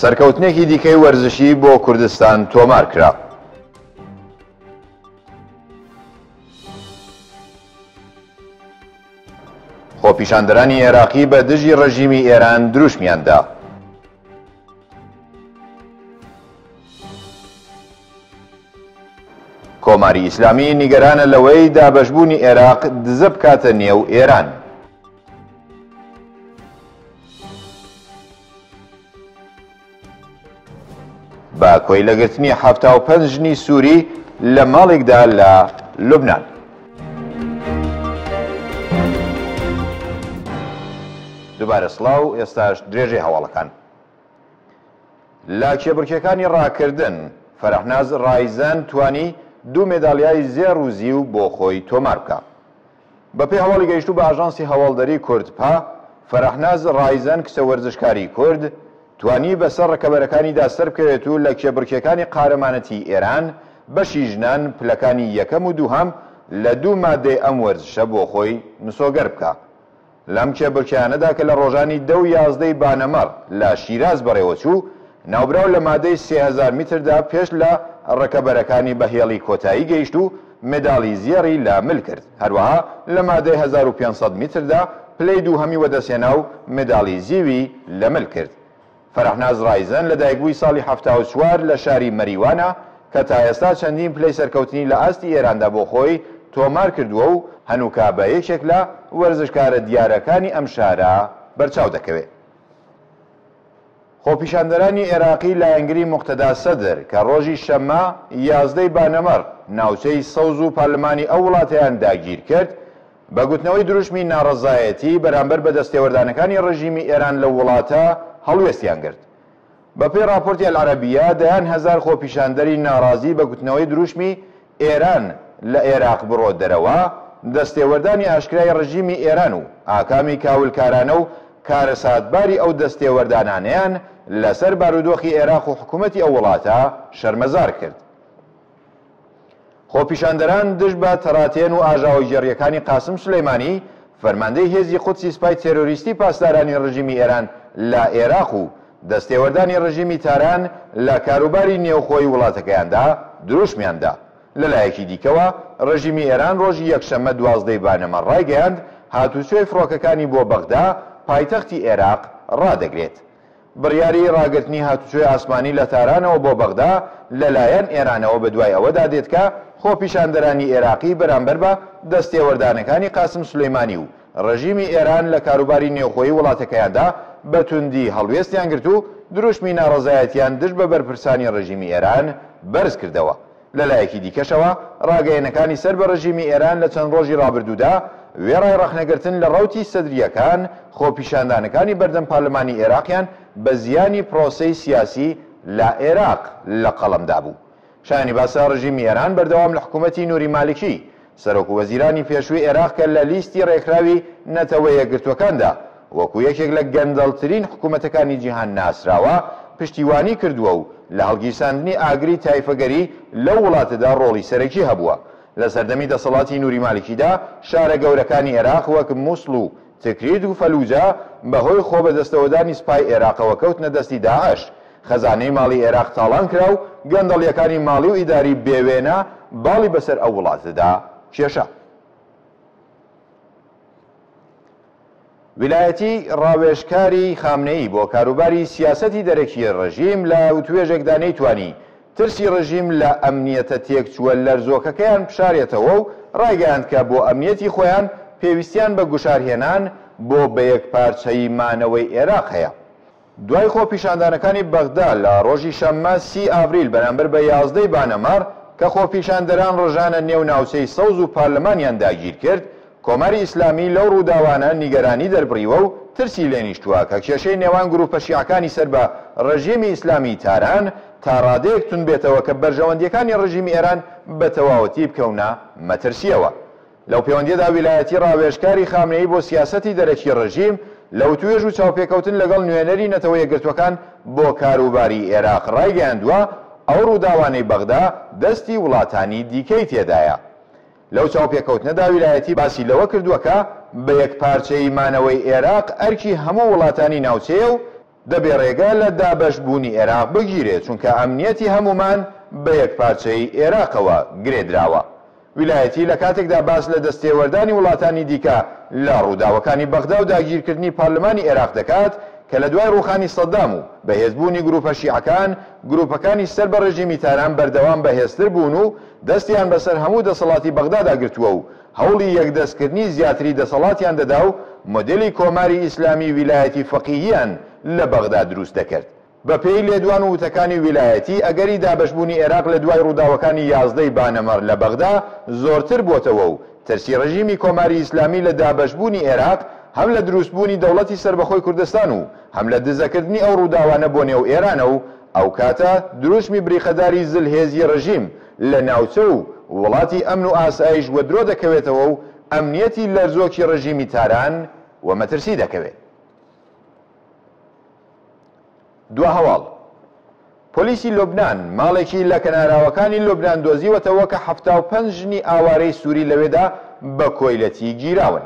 سەرکەوتنێکی دیکەی وەرزشی بۆ کوردستان تۆمار کرا. خۆپیشاندەرانی ئێراقی بە دژی ڕژیمی ئێران دروشمیان دا. کۆماری ئیسلامی نیگەرانە لەوەی دابەشبوونی ئێراق دزە بکاتە نێو ئێران. بە کۆیلەگرتنی حەفتا و پەنج ژنی سووری لە ماڵێکدا لە لوبنان. دوبارە سڵاو ئێستاش درێژەی هەواڵەکان لە کێبڕکێکانی ڕاکردن فەرحناز ڕایزەن توانی دوو مێدالیای زێڕ و زیو بۆ خۆی تۆمار بکە بەپێی هەواڵی گەیشتوو بە ئاژانسی هەواڵدەریی کوردپا، فەرەحناز ڕایزەن کچە وەرزشکاری کورد، توانی بەسەر ڕکەبەرەکانیدا سەربکەوێت و لە کێبڕکێکانی قارەمانەتیی ئێران، بەشی ژنان، پلەکانی یەکەم و دووهەم لە دوو ماددەی ئەم وەرزشە بۆ خۆی مسۆگەر بکا. لەم کێبڕکێیانەدا کە لە ڕۆژانی دە و یازدە ی بانەمەڕ لە شیراز بەڕێوەچوو، ناوبراو لە مادەی سێ هەزار میتردا پێش لە ڕکەبەرەکانی بە هێڵی کۆتایی گەیشت و مەداڵی زێڕی لە مل کرد، هەروەها لە مادەی هەزار و پێنج سەد میتردا پلەی دووهەمی وەدەستهێنا و مەداڵی زیوی لە مل کرد. فەرەحناز ڕایزن لەدایکبووی ساڵی حەفتا و چوار لە شاری مەریوانە کە تا ئێستا چەندین پلەی سەرکەوتنی لە ئاستی ئێراندا بۆ خۆی تۆمار کردووە و هەنووکە بە یەکێک لە وەرزشکارە دیارەکانی ئەم شارە بەرچاو دەکەوێ. خۆپیشاندەرانی عێراقی لایەنگری موقتەدا سەدر کە ڕۆژی شەممە یازدە ی بانەمەڕ ناوچەی سەوز و پارلمانی ئەو وڵاتەیان داگیرکرد، بە گوتنەوەی دروشمی ناڕەزایەتی بەرامبەر بە دەستێوەردانەکانی ڕێژیمی ئێران لەو وڵاتە هەڵوێستیان گرت. بەپێی ڕاپۆرتی ئەلعەرەبییە، دەیان هەزار خۆپیشاندەری ناڕازی بە گوتنەوەی دروشمی ئێران لە ئێراق بڕۆ دەرەوە، دەستێوەردانی ئاشکرای ڕێژیمی ئێران و ئاکامی کاولکارانە و کارەساتباری ئەو دەستێوەردانانەیان لەسەر بارودۆخی ئێراق و حکوومەتی ئەو وڵاتە شەرمەزار کرد. خۆپیشاندەران دژ بە تەراتێن و ئاژاوەگێڕییەکانی قاسم سولەیمانی، فەرماندەی هێزی قودسی سپای تێرۆریستی پاسدارانی ڕژیمی ئێران لە ئێراق و دەستێوەردانی ڕژیمی تاران لە کاروباری نێوخۆی وڵاتەکەیاندا دروشمیان دا. لە لایەکی دیکەوە، ڕژیمی ئێران ڕۆژی یەکشەممە دوازدە ی بانەمە ڕایگەیاند، هاتووچۆی فڕۆکەکانی بۆ بەغدا، پایتەختی ئێراق، ڕادەگرێت. بڕیاری ڕاگرتنی هاتوچۆی ئاسمانی لە تارانەوە بۆ بەغدا لەلایەن ئێرانەوە بەدوای ئەوەدا دێت کە خۆپیشاندەرانی ئێراقی بەرامبەر بە دەستێوەردانەکانی قاسم سولەیمانی و ڕژیمی ئێران لە کاروباری نێوخۆیی وڵاتەکەیاندا بە توندی هەڵوێستیان گرت و دروشمی ناڕەزایەتیان دژ بە بەرپرسانی ڕژیمی ئێران بەرزکردەوە. لە لایەکی دیکەشەوە ڕاگەیەنەکانی سەر بە ڕژیمی ئێران لە چەند ڕۆژی ڕابردوودا، وێڕای ڕەخنەگرتن لە ڕەوتی سەدرییەکان، خۆپیشاندانەکانی بەردەم پارلمانی ئێراقیان بە زیانی پرۆسەی سیاسی لە ئێراق لە قەڵەم دابوو. شایانی باسە ڕژیمی ئێران بەردەوام لە حکوومەتی نووری مالکی، سەرۆک وەزیرانی پێشووی عێراق کە لە لیستی ڕێکخراوی نەتەوە یەکگرتووەکاندا وەکو یەکێک لە گەندەڵترین حکوومەتەکانی جیهان ناسراوە، پشتیوانی کردووە و لە هەڵگیرساندنی ئاگری تایفەگەری لەو وڵاتەدا ڕۆڵی سەرەکی هەبووە. لە سەردەمی دەسەڵاتی نوری مالکیدا شارە گەورەکانی عێراق وەک موسڵ و تکریت و فەلوجە بەهۆی خۆبەدەستەوەدانی سوپای ئێراقەوە کەوتنە دەستی داعش، خەزانەی ماڵی ئێراق تاڵان کرا و گەندەڵییەکانی ماڵی و ئیداری بێ وێنە باڵی بەسەر ئەو وڵاتەدا کێشا. ویلایەتی ڕاوێژکاری خامنەیی بۆ کاروباری سیاسەتی دەرەکیی ڕژیم لە وتووێژێکدا نەیتوانی ترسی ڕژیم لە ئەمنیەتە تێکچووە لەرزۆکەکەیان بشارێتەوە و ڕایگەیاند کە بۆ ئەمنیەتی خۆیان پێویستیان بە گوشارهێنان بۆ بەیەکپارچەیی مانەوەی ئێراق هەیە. دوای خۆپیشاندانەکانی بەغدا لە ڕۆژی شەممە سی ئاڤریل بەرامبەر بە یازدەی بانەماڕ کە خۆپیشاندەران ڕژانە نێو ناوچەی سەوز و پارلمانیان داگیرکرد، کۆماری ئیسلامی لەو ڕووداوانە نیگەرانی دەربڕیوە و ترسی لێ نیشتووە کە کێشەی نێوان گرووپە شیعەکانی سەر بە ڕژێمی ئیسلامیی تاران تا ڕادەیەک توند بێتەوە کە بەرژەوەندییەکانی ڕژیمی ئێران بە تەواوەتی بکەونە مەترسییەوە. لەو پێوەندییەدا ویلایەتی ڕاوێژکاری خامنەیی بۆ سیاسەتی دەرەکی ڕژیم لە وتووێژ و چاوپێکەوتن لەگەڵ نوێنەری نەتەوە یەکگرتووەکان بۆ کاروباری ئێراق ڕایگەیاندووە، ئەو ڕووداوانەی بەغدا دەستی وڵاتانی دیکەی تێدایە. لەو چاوپێکەوتنەدا ویلایەتی باسی لەوە کردووە کە بە یەکپارچەیی مانەوەی ئێراق ئەرکی هەموو وڵاتانی ناوچەیە و دەبێ ڕێگە لە دابەش بوونی ئێراق بگیرێ چونکە ئەمنیەتی هەموومان بە یەکپارچەیی ئێراقەوە گرێ دراوە. ویلایەتی لە کاتێکدا باس لە دەستێوەردانی وڵاتانی دیکە لە ڕووداوەکانی بەغدا و داگیرکردنی پارلمانی ئێراق دەکات کە لە دوای ڕووخانی سەدام و بەهێزبوونی گرووپە شیعەکان، گرووپەکانی سەر بە ڕێژیمی تاران بەردەوام بەهێزتر بوون و دەستیان بەسەر هەموو دەسەڵاتی بەغدادا گرتووە و هەوڵی یەکدەستکردنی زیاتری دەسەڵاتیان دەدا و مۆدێلی کۆماری ئیسلامی ویلایەتی فەقیهییان لە بەغدا دروست دەکرد. بەپێی لێدوان و وتەکانی ویلایەتی، ئەگەری دابەشبوونی ئێراق لە دوای ڕووداوەکانی یازدە ی بانەمەڕ لە بەغدا زۆرتر بۆتەوە و ترسی ڕێژیمی کۆماری ئیسلامی لە دابەشبوونی ئێراق هەم لە دروستبوونی دەوڵەتی سەربەخۆی کوردستان و هەم لە دزەکردنی ئەو ڕووداوانە بۆ نێو ئێرانە و ئەوکاتە دروشمی بریقەداری زلهێزی ڕژیم لە ناوچە و وڵاتی ئەمن و ئاسایش وەدرۆ دەکەوێتەوە و ئەمنیەتی لەرزۆکی ڕژیمی تاران وە مەترسی دەکەوێ. دوا هەواڵ، پۆلیسی لوبنان ماڵێکی لە کەناراوەکانی لوبنان دۆزیوەتەوە کە حەفتا و پەنج ژنی ئاوارەی سوری لەوێدا بە کۆیلەتی گیراون.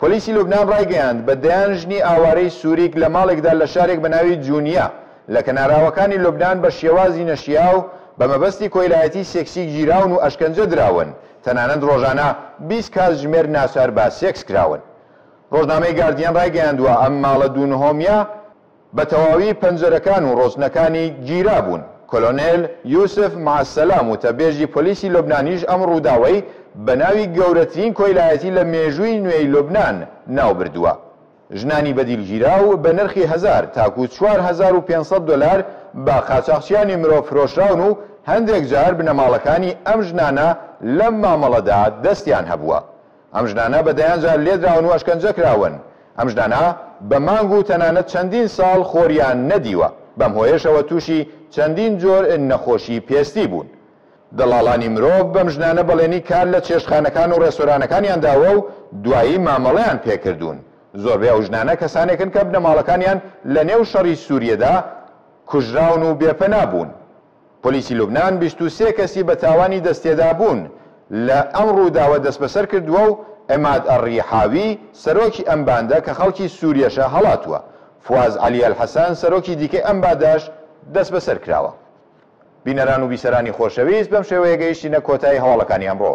پۆلیسی لوبنان ڕایگەیاند، بە دەیان ژنی ئاوارەی سووریک لە ماڵێکدا لە شارێک بە ناوی جونیە لە کەناراوەکانی لوبنان بە شێوازی نەشیاو بە مەبەستی کۆیلایەتی سێکسی گیراون و ئەشکەنجە دراون، تەنانەت ڕۆژانە بیست کاتژمێر ناچار بە سێکس کراون. ڕۆژنامەی گاردیەن ڕایگەیاندووە، ئەم ماڵە دوو نهۆمییە، بە تەواوی پەنجەرەکان و ڕۆشنەکانی گیرابوون. کۆلۆنێل یوسف مەعەسەلام وتەبێژی پۆلیسی لوبنانیش ئەم ڕووداوەی بە ناوی گەورەترین کۆیلایەتی لە مێژووی نوێی لوبنان ناو بردووە. ژنانی بەدیلگیراو بە نرخی هەزار تاکوو چوار هەزار و پێنج سەد دۆلار بە قاچاخچیانی مرۆڤ فرۆشراون و هەندێک جار بنەماڵەکانی ئەم ژنانە لەم مامەڵەدا دەستیان هەبووە. ئەم ژنانە بە دەیان جار لێدراون و ئەشکەنجە کراون. ئەم ژنانە بە مانگ و تەنانەت چەندین ساڵ خۆریان نەدیوە، بەم هۆیەشەوە تووشی چەندین جۆر نەخۆشی پێستی بوون. دەڵاڵانی مرۆڤ بەم ژنانە بەڵێنی کار لە چێشتخانەکان و ڕێستۆرانەکانیان داوە و دوایی مامەڵەیان پێ کردوون. زۆربەی ئەو ژنانە کەسانێکن کە بنەماڵەکانیان لەنێو شەڕی سووریەدا کوژراون و بێپەنا بوون. پۆلیسی لوبنان بیست و سێ کەسی بە تاوانی دەستتێدابوون لە ئەم رووداوە دەستبەسەر کردووە و عیماد ئەلریحاوی، سەرۆکی ئەم باندە کە خەڵکی سووریەشە هەڵاتووە. فواز عەلی ئەلحەسەن، سەرۆکی دیکەی ئەم بادەش دەستبەسەر کراوە. بینەران و بیسەرانی خۆشەویست بەم شێوەیە گەیشتینە کۆتایی هەواڵەکانی ئەمڕۆ.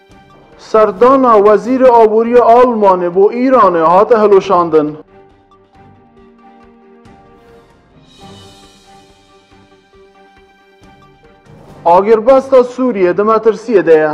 سەردانا وەزیرە ئابوورییە ئاڵمانێ بۆ ئیرانێ هاتە هەلۆشاندن. ئاگربەستە سوورییە دە مەترسییە دەیە.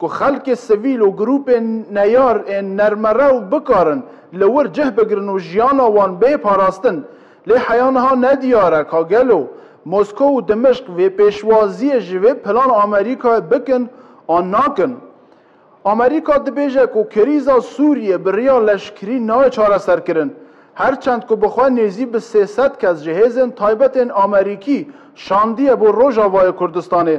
کو خەلکێ سڤیل و گرووپێ نەیار ێن نەرمەڕەو بکارن لە وەر جه بگرن و ژیانا وان بێ پاراستن. لێ حەیا نها نەدیارە کا گەلۆ مۆسکۆ و دمشق ێێ پێشوازیێ ژ ێێ پلان ئامریکاێ بکن ئان ناکن. ئامریکا دبێژە کو کریزا سوریێ بە ریا لەشکری ناێ چارەسەر کرن. هەر چەند کو بخوا نێزی بە سێ سەد کەس ژ هێزێن تایبەتێن ئامریکی شاندیە بۆ رۆژاڤاێ کوردستانێ.